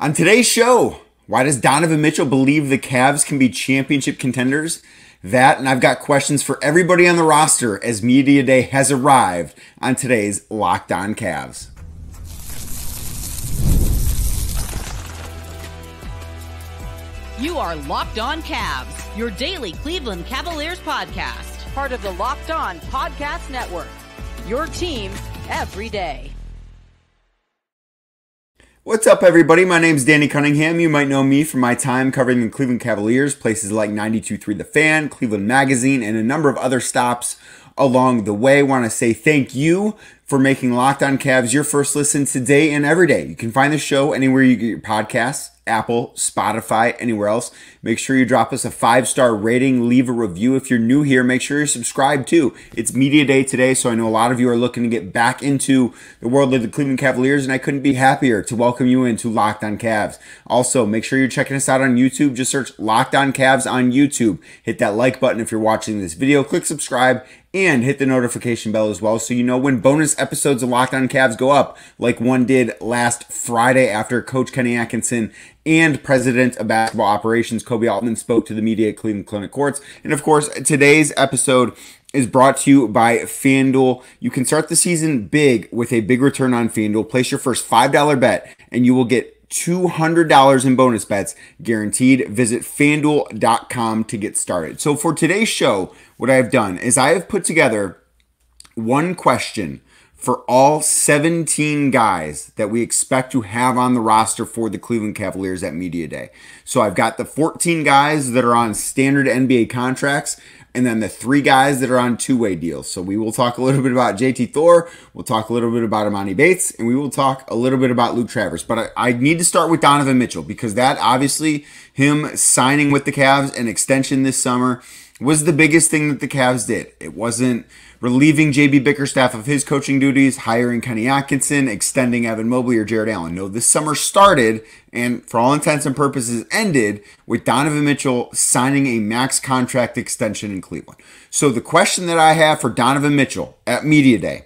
On today's show, why does Donovan Mitchell believe the Cavs can be championship contenders? That, and I've got questions for everybody on the roster as Media Day has arrived on today's Locked On Cavs. You are Locked On Cavs, your daily Cleveland Cavaliers podcast, part of the Locked On Podcast Network. Your team every day. What's up, everybody? My name's Danny Cunningham. You might know me from my time covering the Cleveland Cavaliers, places like 92.3 The Fan, Cleveland Magazine, and a number of other stops along the way. Want to say thank you for making Locked On Cavs your first listen today and every day. You can find the show anywhere you get your podcasts Apple, Spotify, anywhere else. Make sure you drop us a five star rating, leave a review. If you're new here, make sure you're subscribed too. It's Media Day today, so I know a lot of you are looking to get back into the world of the Cleveland Cavaliers, and I couldn't be happier to welcome you into Locked On Cavs. Also, make sure you're checking us out on YouTube. Just search Locked On Cavs on YouTube. Hit that like button if you're watching this video. Click subscribe and hit the notification bell as well so you know when bonus episodes of Locked On Cavs go up, like one did last Friday after Coach Kenny Atkinson and President of Basketball Operations Koby Altman spoke to the media at Cleveland Clinic Courts. And of course, today's episode is brought to you by FanDuel. You can start the season big with a big return on FanDuel. Place your first $5 bet and you will get $200 in bonus bets guaranteed. Visit fanduel.com to get started. So, for today's show, what I have done is I have put together one question for all 17 guys that we expect to have on the roster for the Cleveland Cavaliers at Media Day. So I've got the 14 guys that are on standard NBA contracts and then the three guys that are on two-way deals. So we will talk a little bit about JT Thor, we'll talk a little bit about Emoni Bates, and we will talk a little bit about Luke Travers. But I, I need to start with Donovan Mitchell because that obviously him signing with the Cavs an extension this summer was the biggest thing that the Cavs did. It wasn't relieving JB Bickerstaff of his coaching duties, hiring Kenny Atkinson, extending Evan Mobley or Jarrett Allen. No, this summer started and for all intents and purposes ended with Donovan Mitchell signing a max contract extension in Cleveland. So the question that I have for Donovan Mitchell at Media Day,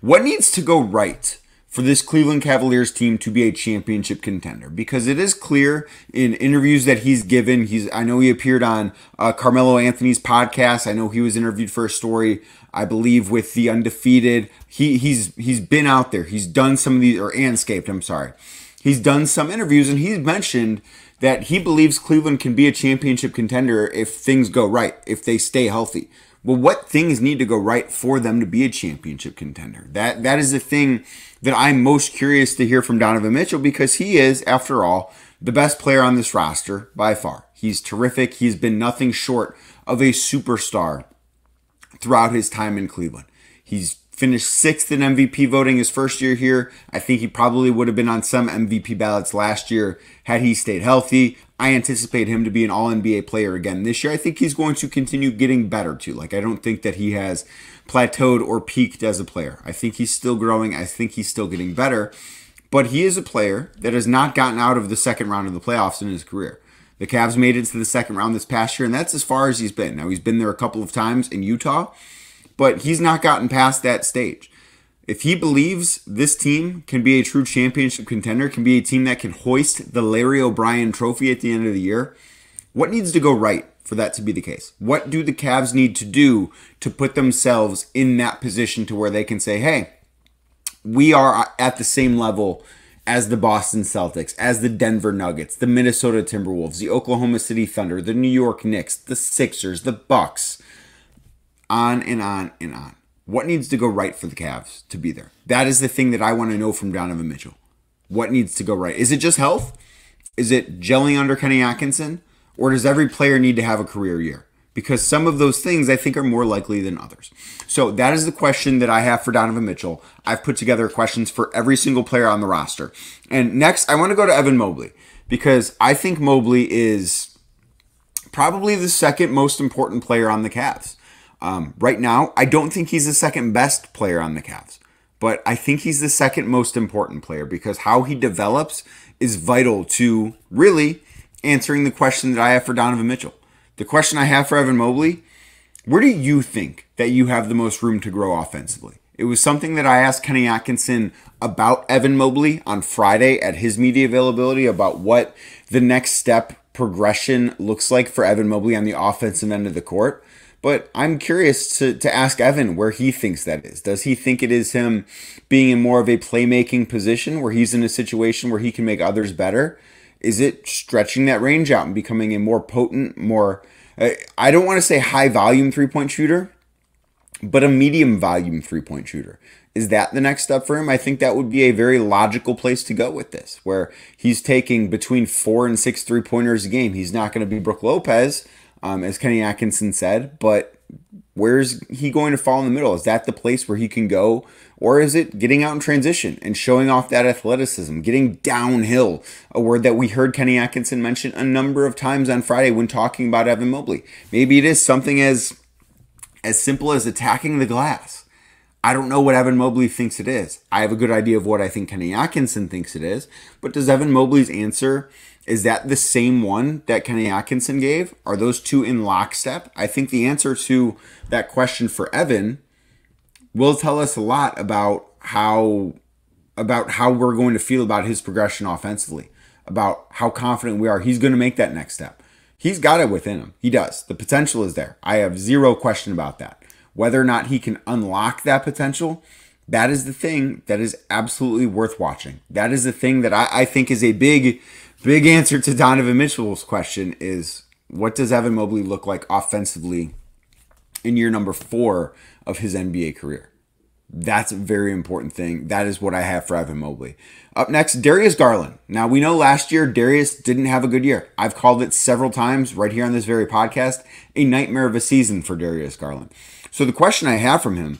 what needs to go right for this Cleveland Cavaliers team to be a championship contender because it is clear in interviews that he's given. He's I know he appeared on uh, Carmelo Anthony's podcast. I know he was interviewed for a story, I believe, with the undefeated. He he's he's been out there. He's done some of these or Andscape. I'm sorry. He's done some interviews and he's mentioned that he believes Cleveland can be a championship contender if things go right, if they stay healthy. Well, what things need to go right for them to be a championship contender? That that is the thing that I'm most curious to hear from Donovan Mitchell because he is, after all, the best player on this roster by far. He's terrific. He's been nothing short of a superstar throughout his time in Cleveland. He's finished sixth in MVP voting his first year here. I think he probably would have been on some MVP ballots last year had he stayed healthy. I anticipate him to be an all NBA player again this year. I think he's going to continue getting better too. Like, I don't think that he has plateaued or peaked as a player. I think he's still growing. I think he's still getting better. But he is a player that has not gotten out of the second round of the playoffs in his career. The Cavs made it to the second round this past year, and that's as far as he's been. Now, he's been there a couple of times in Utah, but he's not gotten past that stage. If he believes this team can be a true championship contender, can be a team that can hoist the Larry O'Brien trophy at the end of the year, what needs to go right for that to be the case? What do the Cavs need to do to put themselves in that position to where they can say, hey, we are at the same level as the Boston Celtics, as the Denver Nuggets, the Minnesota Timberwolves, the Oklahoma City Thunder, the New York Knicks, the Sixers, the Bucks, on and on and on. What needs to go right for the Cavs to be there? That is the thing that I want to know from Donovan Mitchell. What needs to go right? Is it just health? Is it gelling under Kenny Atkinson? Or does every player need to have a career year? Because some of those things I think are more likely than others. So that is the question that I have for Donovan Mitchell. I've put together questions for every single player on the roster. And next, I want to go to Evan Mobley because I think Mobley is probably the second most important player on the Cavs. Um, right now, I don't think he's the second best player on the Cavs, but I think he's the second most important player because how he develops is vital to really answering the question that I have for Donovan Mitchell. The question I have for Evan Mobley where do you think that you have the most room to grow offensively? It was something that I asked Kenny Atkinson about Evan Mobley on Friday at his media availability about what the next step progression looks like for Evan Mobley on the offensive end of the court. But I'm curious to, to ask Evan where he thinks that is. Does he think it is him being in more of a playmaking position where he's in a situation where he can make others better? Is it stretching that range out and becoming a more potent, more, uh, I don't want to say high volume three point shooter, but a medium volume three point shooter? Is that the next step for him? I think that would be a very logical place to go with this, where he's taking between four and six three pointers a game. He's not going to be Brook Lopez, um, as Kenny Atkinson said, but where's he going to fall in the middle? Is that the place where he can go? Or is it getting out in transition and showing off that athleticism, getting downhill? A word that we heard Kenny Atkinson mention a number of times on Friday when talking about Evan Mobley. Maybe it is something as as simple as attacking the glass. I don't know what Evan Mobley thinks it is. I have a good idea of what I think Kenny Atkinson thinks it is. But does Evan Mobley's answer is that the same one that Kenny Atkinson gave? Are those two in lockstep? I think the answer to that question for Evan will tell us a lot about how about how we're going to feel about his progression offensively, about how confident we are he's going to make that next step. He's got it within him. He does. The potential is there. I have zero question about that. Whether or not he can unlock that potential, that is the thing that is absolutely worth watching. That is the thing that I, I think is a big big answer to Donovan Mitchell's question is what does Evan Mobley look like offensively in year number four of his NBA career? That's a very important thing. That is what I have for Evan Mobley. Up next, Darius Garland. Now, we know last year Darius didn't have a good year. I've called it several times right here on this very podcast a nightmare of a season for Darius Garland. So, the question I have from him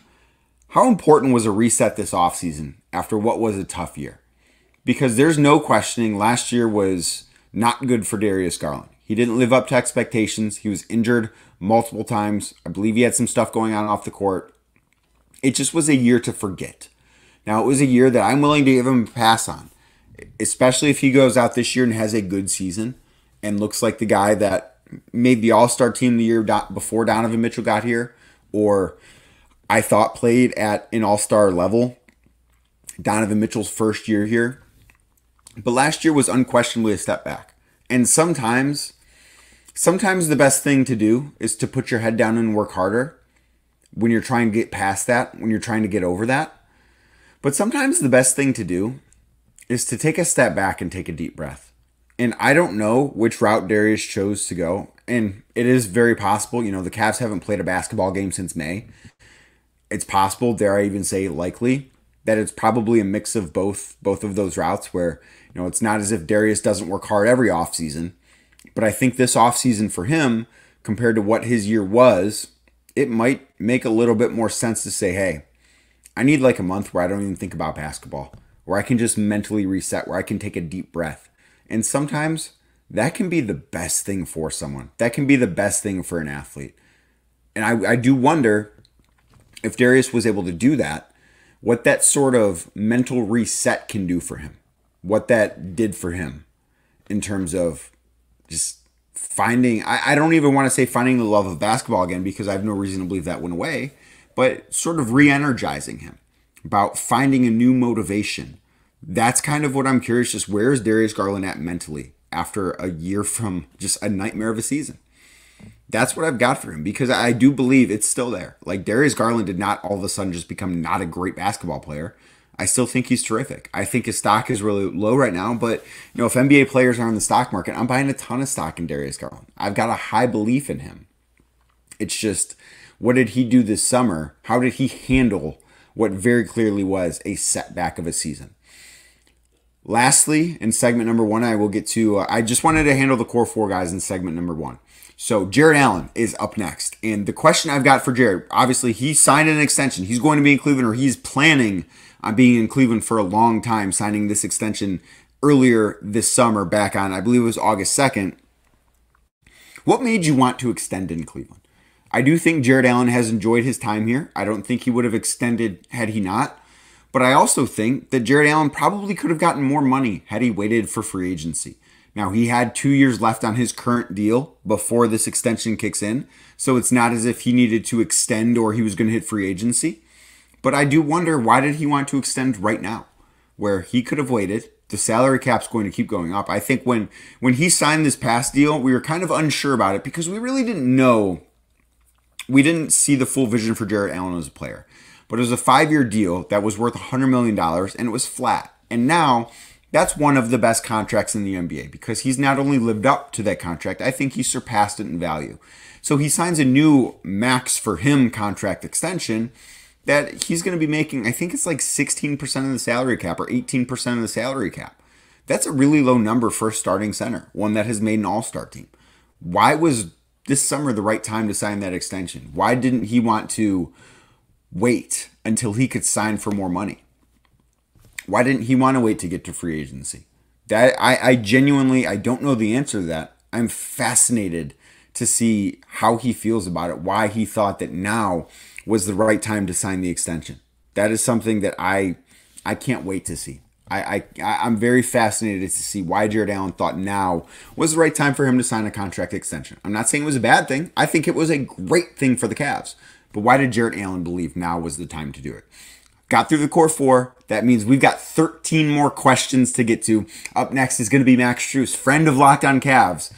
how important was a reset this offseason after what was a tough year? Because there's no questioning last year was not good for Darius Garland. He didn't live up to expectations. He was injured multiple times. I believe he had some stuff going on off the court. It just was a year to forget. Now, it was a year that I'm willing to give him a pass on, especially if he goes out this year and has a good season and looks like the guy that made the All Star team the year before Donovan Mitchell got here, or I thought played at an All Star level. Donovan Mitchell's first year here. But last year was unquestionably a step back. And sometimes, sometimes the best thing to do is to put your head down and work harder when you're trying to get past that, when you're trying to get over that. But sometimes the best thing to do is to take a step back and take a deep breath. And I don't know which route Darius chose to go. And it is very possible, you know, the Cavs haven't played a basketball game since May. It's possible, dare I even say likely, that it's probably a mix of both both of those routes where you know, it's not as if Darius doesn't work hard every offseason, but I think this offseason for him, compared to what his year was, it might make a little bit more sense to say, hey, I need like a month where I don't even think about basketball, where I can just mentally reset, where I can take a deep breath. And sometimes that can be the best thing for someone. That can be the best thing for an athlete. And I, I do wonder if Darius was able to do that, what that sort of mental reset can do for him what that did for him in terms of just finding I, I don't even want to say finding the love of basketball again because I have no reason to believe that went away, but sort of re-energizing him about finding a new motivation. That's kind of what I'm curious, just where is Darius Garland at mentally after a year from just a nightmare of a season? That's what I've got for him because I do believe it's still there. Like Darius Garland did not all of a sudden just become not a great basketball player. I still think he's terrific. I think his stock is really low right now, but you know, if NBA players are in the stock market, I'm buying a ton of stock in Darius Garland. I've got a high belief in him. It's just what did he do this summer? How did he handle what very clearly was a setback of a season? Lastly, in segment number one, I will get to. Uh, I just wanted to handle the core four guys in segment number one. So Jarrett Allen is up next, and the question I've got for Jarrett, obviously he signed an extension. He's going to be in Cleveland, or he's planning on being in Cleveland for a long time, signing this extension earlier this summer back on, I believe it was August 2nd. What made you want to extend in Cleveland? I do think Jarrett Allen has enjoyed his time here. I don't think he would have extended had he not. But I also think that Jarrett Allen probably could have gotten more money had he waited for free agency. Now, he had two years left on his current deal before this extension kicks in. So it's not as if he needed to extend or he was going to hit free agency. But I do wonder why did he want to extend right now, where he could have waited. The salary cap's going to keep going up. I think when when he signed this past deal, we were kind of unsure about it because we really didn't know. We didn't see the full vision for Jarrett Allen as a player. But it was a five year deal that was worth $100 million and it was flat. And now that's one of the best contracts in the NBA because he's not only lived up to that contract, I think he surpassed it in value. So he signs a new max for him contract extension that he's going to be making, I think it's like 16% of the salary cap or 18% of the salary cap. That's a really low number for a starting center, one that has made an all star team. Why was this summer the right time to sign that extension? Why didn't he want to wait until he could sign for more money? Why didn't he want to wait to get to free agency? That I, I genuinely I don't know the answer to that. I'm fascinated to see how he feels about it, why he thought that now was the right time to sign the extension. That is something that I I can't wait to see. I, I I'm very fascinated to see why Jarrett Allen thought now was the right time for him to sign a contract extension. I'm not saying it was a bad thing. I think it was a great thing for the Cavs. But why did Jarrett Allen believe now was the time to do it? Got through the core four. That means we've got 13 more questions to get to. Up next is going to be Max Strus, friend of Locked On Cavs.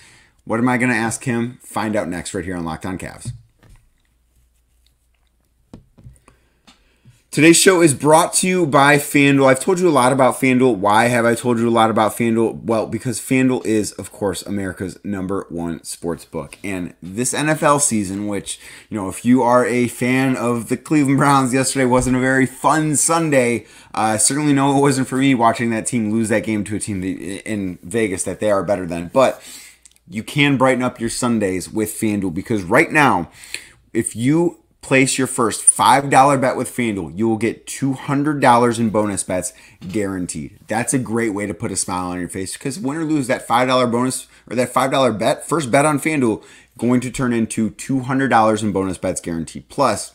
What am I going to ask him? Find out next, right here on Locked On Cavs. Today's show is brought to you by FanDuel. I've told you a lot about FanDuel. Why have I told you a lot about FanDuel? Well, because FanDuel is, of course, America's number one sports book. And this NFL season, which, you know, if you are a fan of the Cleveland Browns, yesterday wasn't a very fun Sunday. I uh, certainly know it wasn't for me watching that team lose that game to a team in Vegas that they are better than. But you can brighten up your Sundays with FanDuel because right now, if you place your first $5 bet with FanDuel, you will get $200 in bonus bets guaranteed. That's a great way to put a smile on your face because win or lose that $5 bonus or that $5 bet, first bet on FanDuel, going to turn into $200 in bonus bets guaranteed. Plus,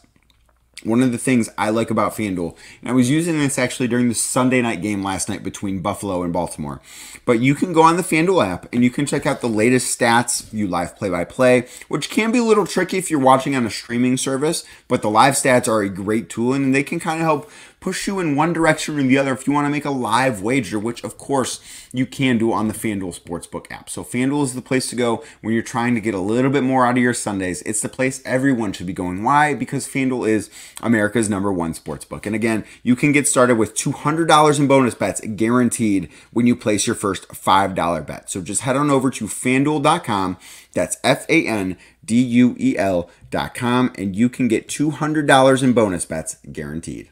one of the things I like about FanDuel, and I was using this actually during the Sunday night game last night between Buffalo and Baltimore, but you can go on the FanDuel app and you can check out the latest stats, view live play by play, which can be a little tricky if you're watching on a streaming service, but the live stats are a great tool and they can kind of help push you in one direction or the other if you want to make a live wager, which of course you can do on the FanDuel Sportsbook app. So FanDuel is the place to go when you're trying to get a little bit more out of your Sundays. It's the place everyone should be going. Why? Because FanDuel is America's number one sportsbook. And again, you can get started with $200 in bonus bets guaranteed when you place your first $5 bet. So just head on over to fanduel.com. That's F A N D U E L.com, and you can get $200 in bonus bets guaranteed.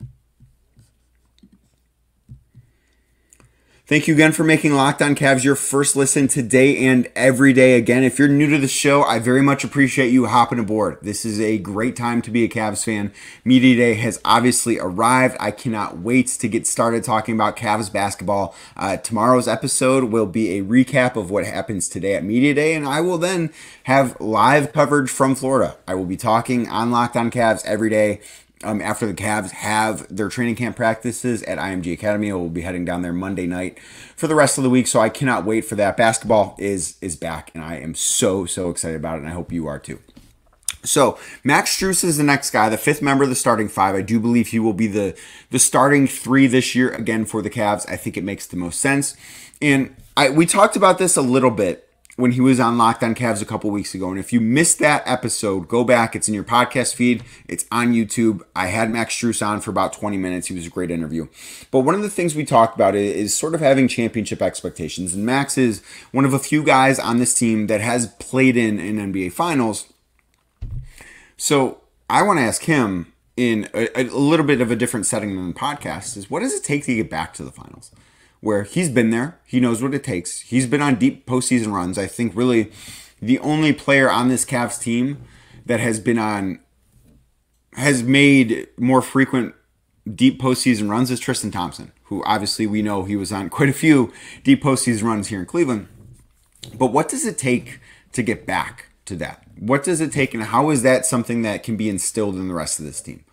Thank you again for making Locked On Cavs your first listen today and every day. Again, if you're new to the show, I very much appreciate you hopping aboard. This is a great time to be a Cavs fan. Media Day has obviously arrived. I cannot wait to get started talking about Cavs basketball. Uh, tomorrow's episode will be a recap of what happens today at Media Day, and I will then have live coverage from Florida. I will be talking on Locked On Cavs every day um, after the Cavs have their training camp practices at IMG Academy. We'll be heading down there Monday night for the rest of the week, so I cannot wait for that. Basketball is is back, and I am so so excited about it, and I hope you are too. So Max Strus is the next guy, the fifth member of the starting five. I do believe he will be the the starting three this year again for the Cavs. I think it makes the most sense, and I we talked about this a little bit when he was on Locked On Cavs a couple weeks ago. And if you missed that episode, go back. It's in your podcast feed. It's on YouTube. I had Max Strus on for about 20 minutes. He was a great interview. But one of the things we talked about is sort of having championship expectations. And Max is one of a few guys on this team that has played in an NBA Finals. So I want to ask him in a, a little bit of a different setting than the podcast is what does it take to get back to the finals? Where he's been there. He knows what it takes. He's been on deep postseason runs. I think really the only player on this Cavs team that has been on has made more frequent deep postseason runs is Tristan Thompson, who obviously we know he was on quite a few deep postseason runs here in Cleveland. But what does it take to get back to that? What does it take, and how is that something that can be instilled in the rest of this team?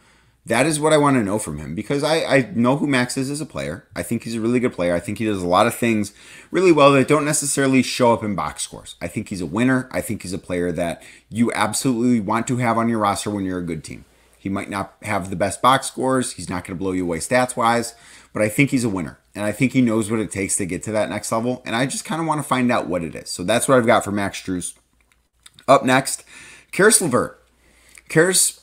That is what I want to know from him because I, I know who Max is as a player. I think he's a really good player. I think he does a lot of things really well that don't necessarily show up in box scores. I think he's a winner. I think he's a player that you absolutely want to have on your roster when you're a good team. He might not have the best box scores. He's not going to blow you away stats wise, but I think he's a winner. And I think he knows what it takes to get to that next level. And I just kind of want to find out what it is. So that's what I've got for Max Strus. Up next, Caris LeVert. Caris,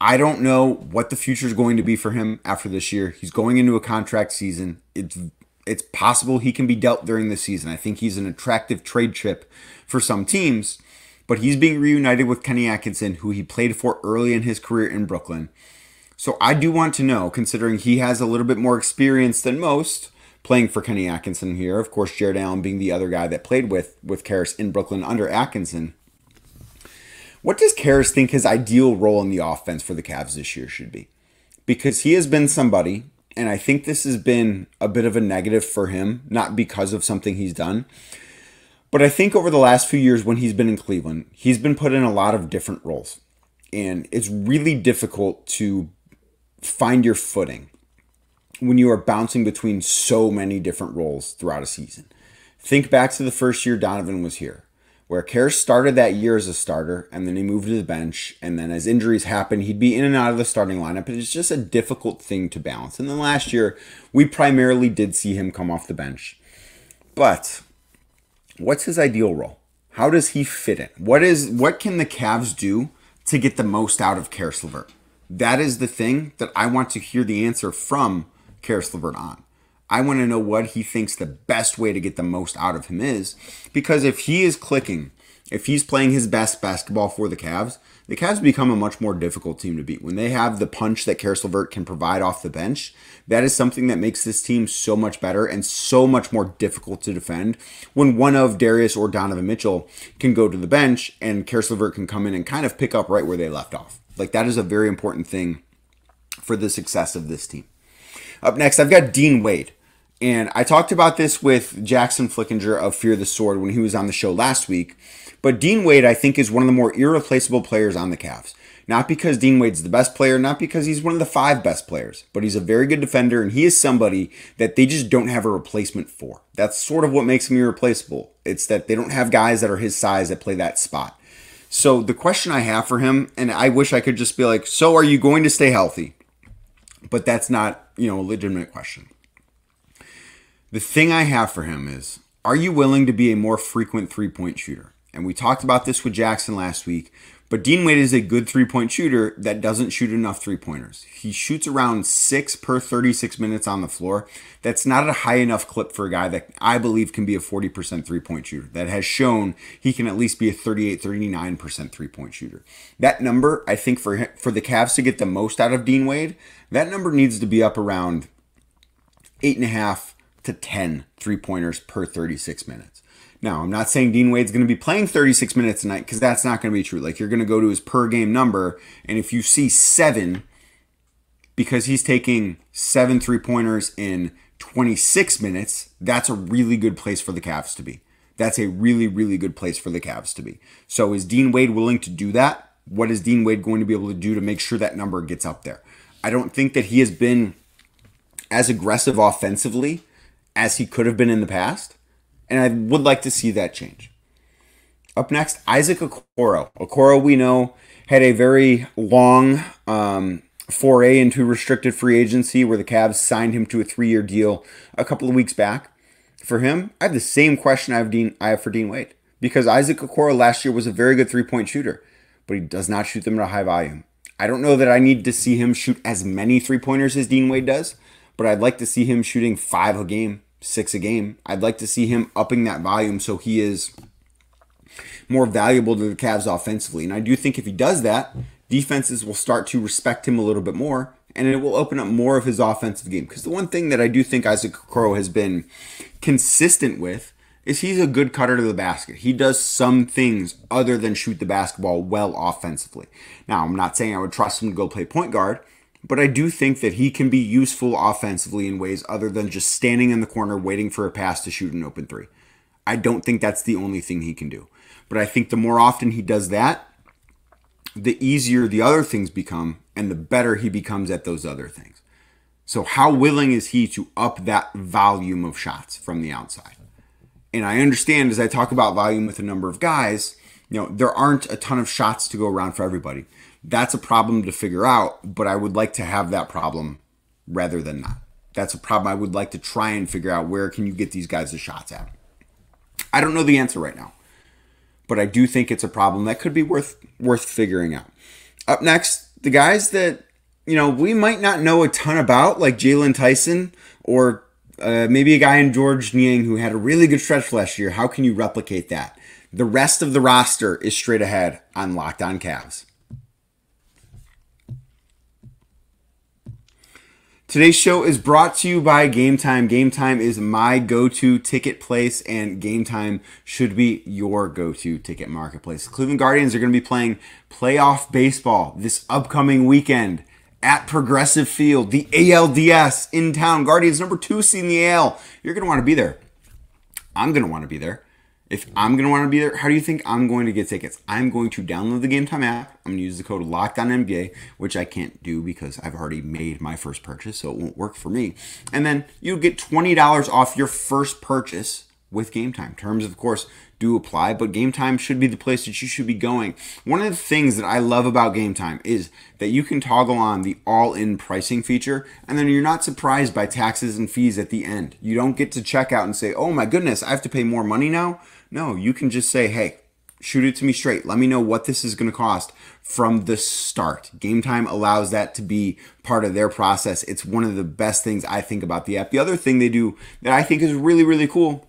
I don't know what the future is going to be for him after this year. He's going into a contract season. It's it's possible he can be dealt during the season. I think he's an attractive trade chip for some teams, but he's being reunited with Kenny Atkinson, who he played for early in his career in Brooklyn. So I do want to know, considering he has a little bit more experience than most playing for Kenny Atkinson here. Of course, Jarrett Allen being the other guy that played with with Caris in Brooklyn under Atkinson. What does Caris think his ideal role in the offense for the Cavs this year should be? Because he has been somebody and I think this has been a bit of a negative for him, not because of something he's done. But I think over the last few years when he's been in Cleveland, he's been put in a lot of different roles. And it's really difficult to find your footing when you are bouncing between so many different roles throughout a season. Think back to the first year Donovan was here where Kerr started that year as a starter and then he moved to the bench. And then as injuries happened, he'd be in and out of the starting lineup. It's just a difficult thing to balance. And then last year, we primarily did see him come off the bench. But what's his ideal role? How does he fit in? What is what can the Cavs do to get the most out of Caris LeVert? That is the thing that I want to hear the answer from Caris LeVert on. I want to know what he thinks the best way to get the most out of him is. Because if he is clicking, if he's playing his best basketball for the Cavs, the Cavs become a much more difficult team to beat. When they have the punch that Caris LeVert can provide off the bench, that is something that makes this team so much better and so much more difficult to defend. When one of Darius or Donovan Mitchell can go to the bench and Caris LeVert can come in and kind of pick up right where they left off. Like that is a very important thing for the success of this team. Up next, I've got Dean Wade. And I talked about this with Jackson Flickinger of Fear the Sword when he was on the show last week. But Dean Wade, I think, is one of the more irreplaceable players on the Cavs. Not because Dean Wade's the best player, not because he's one of the five best players, but he's a very good defender, and he is somebody that they just don't have a replacement for. That's sort of what makes him irreplaceable. It's that they don't have guys that are his size that play that spot. So the question I have for him, and I wish I could just be like, so are you going to stay healthy? But that's not, you know, a legitimate question. The thing I have for him is are you willing to be a more frequent three point shooter? And we talked about this with Jackson last week, but Dean Wade is a good three point shooter that doesn't shoot enough three pointers. He shoots around six per 36 minutes on the floor. That's not a high enough clip for a guy that I believe can be a 40% three point shooter, that has shown he can at least be a 38, 39% three point shooter. That number, I think, for, for the Cavs to get the most out of Dean Wade, that number needs to be up around eight and a half to 10 three pointers per 36 minutes. Now, I'm not saying Dean Wade's going to be playing 36 minutes tonight because that's not going to be true. Like, you're going to go to his per game number, and if you see seven, because he's taking seven three pointers in 26 minutes, that's a really good place for the Cavs to be. That's a really, really good place for the Cavs to be. So, is Dean Wade willing to do that? What is Dean Wade going to be able to do to make sure that number gets up there? I don't think that he has been as aggressive offensively as he could have been in the past. And I would like to see that change. Up next, Isaac Okoro. Okoro, we know, had a very long um, foray into restricted free agency where the Cavs signed him to a three year deal a couple of weeks back. For him, I have the same question I have, Dean, I have for Dean Wade. Because Isaac Okoro last year was a very good three point shooter, but he does not shoot them at a high volume. I don't know that I need to see him shoot as many three pointers as Dean Wade does, but I'd like to see him shooting five a game, six a game. I'd like to see him upping that volume so he is more valuable to the Cavs offensively. And I do think if he does that, defenses will start to respect him a little bit more and it will open up more of his offensive game. Because the one thing that I do think Isaac Okoro has been consistent with is he's a good cutter to the basket. He does some things other than shoot the basketball well offensively. Now, I'm not saying I would trust him to go play point guard, but I do think that he can be useful offensively in ways other than just standing in the corner waiting for a pass to shoot an open three. I don't think that's the only thing he can do. But I think the more often he does that, the easier the other things become and the better he becomes at those other things. So, how willing is he to up that volume of shots from the outside? And I understand as I talk about volume with a number of guys, you know, there aren't a ton of shots to go around for everybody. That's a problem to figure out, but I would like to have that problem rather than not. That's a problem I would like to try and figure out where can you get these guys the shots at. I don't know the answer right now, but I do think it's a problem that could be worth worth figuring out. Up next, the guys that you know we might not know a ton about, like Jaylon Tyson or uh, maybe a guy in Georges Niang who had a really good stretch last year. How can you replicate that? The rest of the roster is straight ahead on Locked On Cavs. Today's show is brought to you by Game Time. Game Time is my go to ticket place, and Game Time should be your go to ticket marketplace. Cleveland Guardians are going to be playing playoff baseball this upcoming weekend at Progressive Field, the ALDS in town. Guardians number two seed in the AL. You're going to want to be there. I'm going to want to be there. If I'm going to want to be there, how do you think I'm going to get tickets? I'm going to download the Game Time app. I'm going to use the code LOCKEDONNBA, which I can't do because I've already made my first purchase, so it won't work for me. And then you'll get $20 off your first purchase with Game Time. Terms, of course, do apply, but Game Time should be the place that you should be going. One of the things that I love about Game Time is that you can toggle on the all in pricing feature, and then you're not surprised by taxes and fees at the end. You don't get to check out and say, oh my goodness, I have to pay more money now. No, you can just say, hey, shoot it to me straight. Let me know what this is going to cost from the start. Game Time allows that to be part of their process. It's one of the best things I think about the app. The other thing they do that I think is really, really cool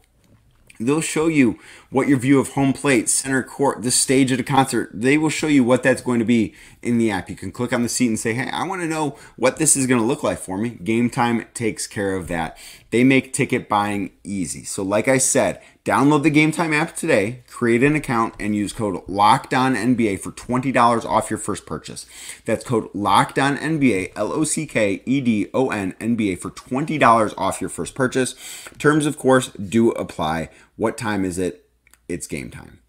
They'll show you what your view of home plate, center court, the stage at a concert, they will show you what that's going to be in the app. You can click on the seat and say, hey, I want to know what this is going to look like for me. Game Time takes care of that. They make ticket buying easy. So, like I said, download the Game Time app today, create an account, and use code LOCKEDONNBA for $20 off your first purchase. That's code LOCKEDONNBA, L O C K E D O N N B A, for $20 off your first purchase. Terms, of course, do apply. What time is it? It's game time.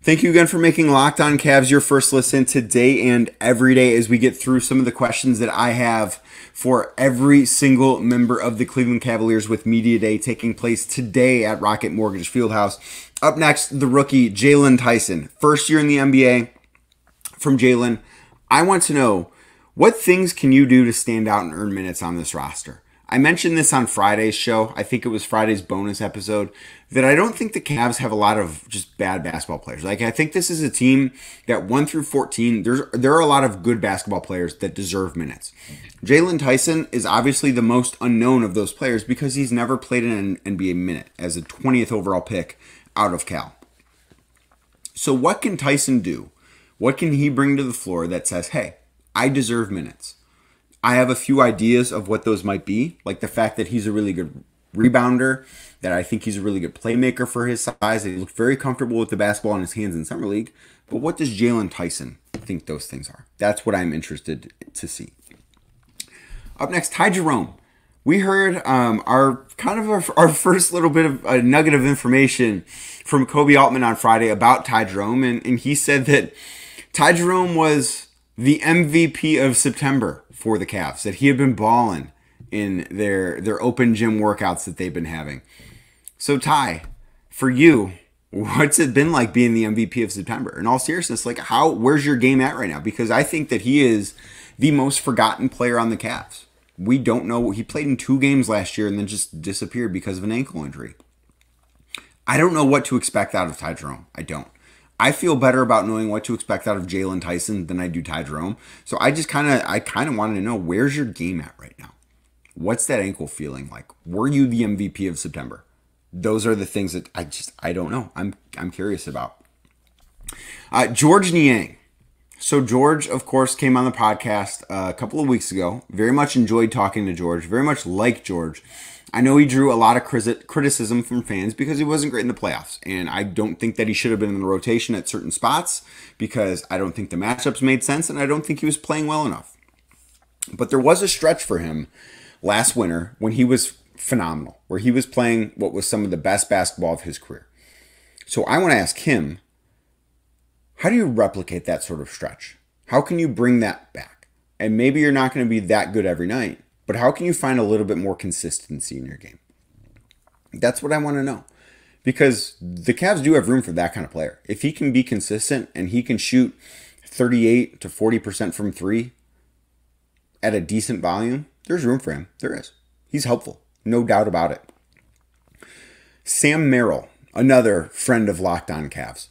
Thank you again for making Locked On Cavs your first listen today and every day as we get through some of the questions that I have for every single member of the Cleveland Cavaliers with Media Day taking place today at Rocket Mortgage Fieldhouse. Up next, the rookie Jaylon Tyson, first year in the NBA. From Jaylon, I want to know what things can you do to stand out and earn minutes on this roster? I mentioned this on Friday's show. I think it was Friday's bonus episode that I don't think the Cavs have a lot of just bad basketball players. Like I think this is a team that 1 through 14 there's there are a lot of good basketball players that deserve minutes. Jaylon Tyson is obviously the most unknown of those players because he's never played in an NBA minute as a 20th overall pick out of Cal. So what can Tyson do? What can he bring to the floor that says, "Hey, I deserve minutes." I have a few ideas of what those might be, like the fact that he's a really good rebounder, that I think he's a really good playmaker for his size. He looked very comfortable with the basketball in his hands in summer league. But what does Jaylon Tyson think those things are? That's what I'm interested to see. Up next, Ty Jerome. We heard um, our kind of our, our, first little bit of a nugget of information from Koby Altman on Friday about Ty Jerome, and, and he said that Ty Jerome was the MVP of September for the Cavs. That he had been balling in their their open gym workouts that they've been having. So Ty, for you, what's it been like being the MVP of September? In all seriousness, like how where's your game at right now? Because I think that he is the most forgotten player on the Cavs. We don't know he played in two games last year and then just disappeared because of an ankle injury. I don't know what to expect out of Ty Jerome. I don't. I feel better about knowing what to expect out of Jaylon Tyson than I do Ty Jerome. So I just kind of I kind of wanted to know where's your game at right now. What's that ankle feeling like? Were you the MVP of September? Those are the things that I just I don't know. I'm I'm curious about. Uh, Georges Niang. So George, of course, came on the podcast uh, a couple of weeks ago. Very much enjoyed talking to George. Very much like George. I know he drew a lot of criticism from fans because he wasn't great in the playoffs. And I don't think that he should have been in the rotation at certain spots because I don't think the matchups made sense and I don't think he was playing well enough. But there was a stretch for him last winter when he was phenomenal, where he was playing what was some of the best basketball of his career. So I want to ask him how do you replicate that sort of stretch? How can you bring that back? And maybe you're not going to be that good every night, but how can you find a little bit more consistency in your game? That's what I want to know. because the Cavs do have room for that kind of player. If he can be consistent and he can shoot 38 to 40% from three at a decent volume, there's room for him. There is. He's helpful, no doubt about it. Sam Merrill, another friend of Locked On Cavs.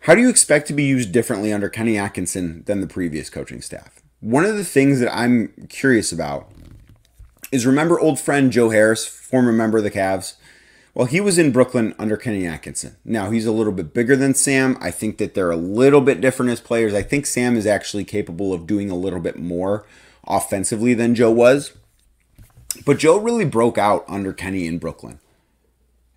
How do you expect to be used differently under Kenny Atkinson than the previous coaching staff? One of the things that I'm curious about is remember old friend Joe Harris, former member of the Cavs? Well, he was in Brooklyn under Kenny Atkinson. Now, he's a little bit bigger than Sam. I think that they're a little bit different as players. I think Sam is actually capable of doing a little bit more offensively than Joe was. But Joe really broke out under Kenny in Brooklyn.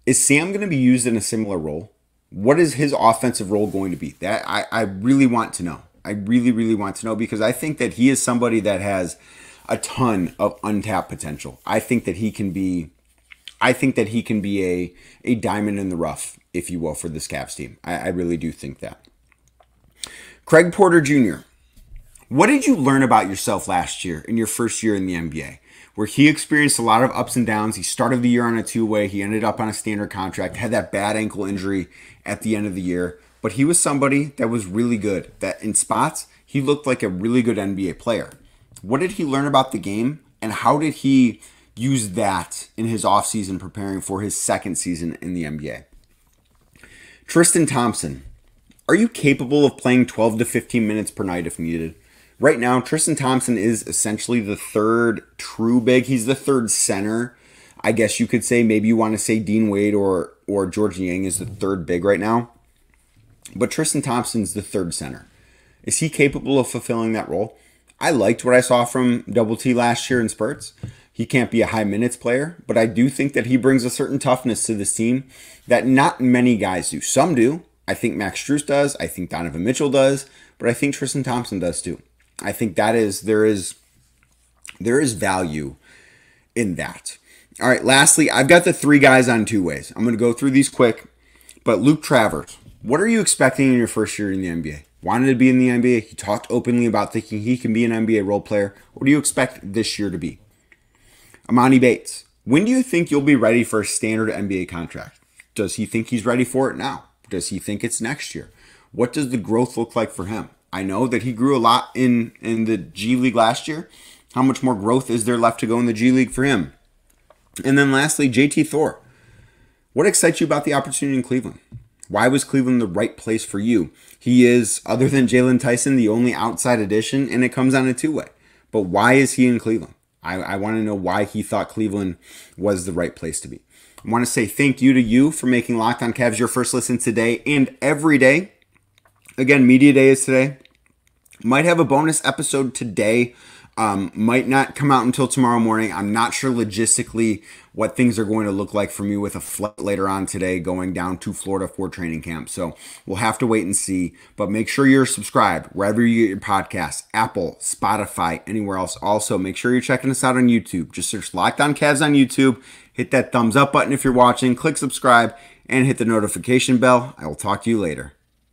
Is Sam going to be used in a similar role? What is his offensive role going to be? That I, I really want to know. I really, really want to know because I think that he is somebody that has a ton of untapped potential. I think that he can be I think that he can be a a diamond in the rough, if you will, for this Cavs team. I, I really do think that. Craig Porter Jr. What did you learn about yourself last year in your first year in the NBA? Where he experienced a lot of ups and downs. He started the year on a two way. He ended up on a standard contract, had that bad ankle injury at the end of the year. But he was somebody that was really good. That in spots, he looked like a really good NBA player. What did he learn about the game? And how did he use that in his offseason preparing for his second season in the NBA? Tristan Thompson. Are you capable of playing 12 to 15 minutes per night if needed? Right now, Tristan Thompson is essentially the third true big. He's the third center. I guess you could say maybe you want to say Dean Wade or or Georges Niang is the third big right now. But Tristan Thompson's the third center. Is he capable of fulfilling that role? I liked what I saw from Double T last year in spurts. He can't be a high minutes player, but I do think that he brings a certain toughness to this team that not many guys do. Some do. I think Max Strus does. I think Donovan Mitchell does, but I think Tristan Thompson does too. I think that is there is there is value in that. All right, lastly, I've got the three guys on two ways. I'm going to go through these quick. But Luke Travers, what are you expecting in your first year in the NBA? Wanted to be in the NBA. He talked openly about thinking he can be an NBA role player. What do you expect this year to be? Emoni Bates, when do you think you'll be ready for a standard NBA contract? Does he think he's ready for it now? Does he think it's next year? What does the growth look like for him? I know that he grew a lot in in the G League last year. How much more growth is there left to go in the G League for him? And then lastly, JT Thor. What excites you about the opportunity in Cleveland? Why was Cleveland the right place for you? He is, other than Jaylon Tyson, the only outside addition, and it comes on a two way. But why is he in Cleveland? I, I want to know why he thought Cleveland was the right place to be. I want to say thank you to you for making Locked On Cavs your first listen today and every day. Again, Media Day is today. Might have a bonus episode today. Um, might not come out until tomorrow morning. I'm not sure logistically what things are going to look like for me with a flight later on today going down to Florida for training camp. So we'll have to wait and see. But make sure you're subscribed wherever you get your podcasts Apple, Spotify, anywhere else. Also, make sure you're checking us out on YouTube. Just search Locked On Cavs on YouTube. Hit that thumbs up button if you're watching, click subscribe, and hit the notification bell. I will talk to you later.